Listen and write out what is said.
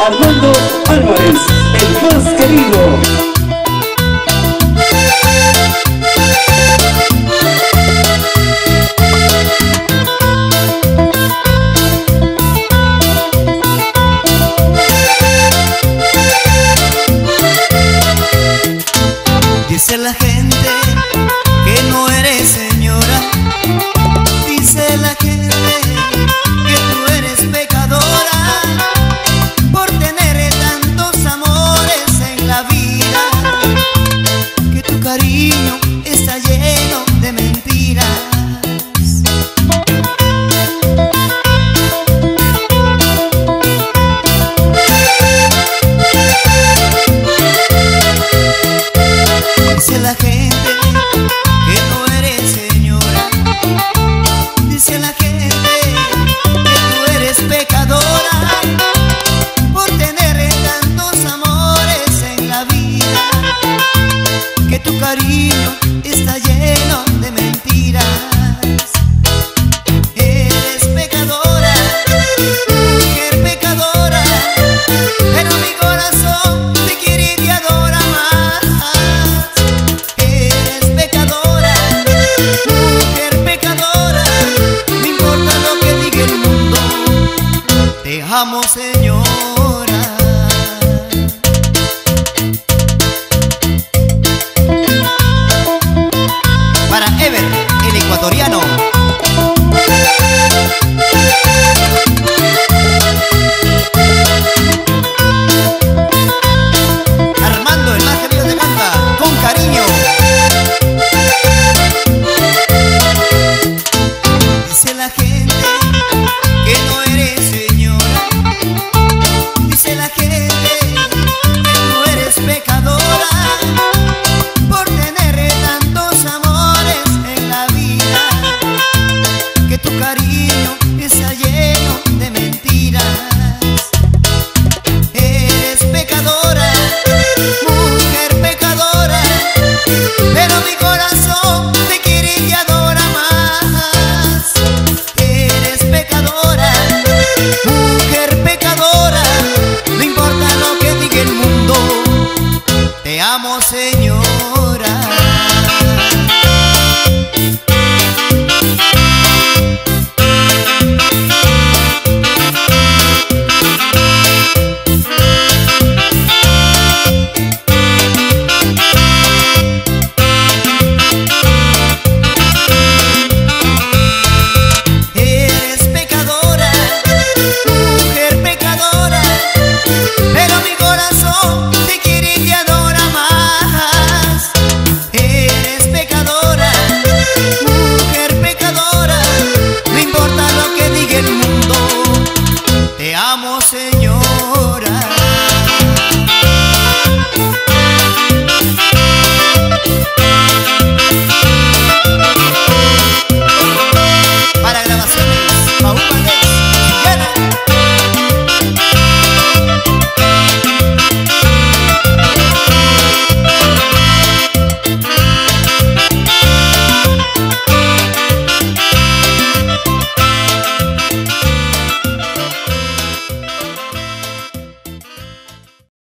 Armando Álvarez, el más cariño está lleno de mentiras. Eres pecadora, mujer pecadora, pero mi corazón te quiere y te adora más. Eres pecadora, mujer pecadora, no importa lo que diga el mundo, te amo Señor. que no eres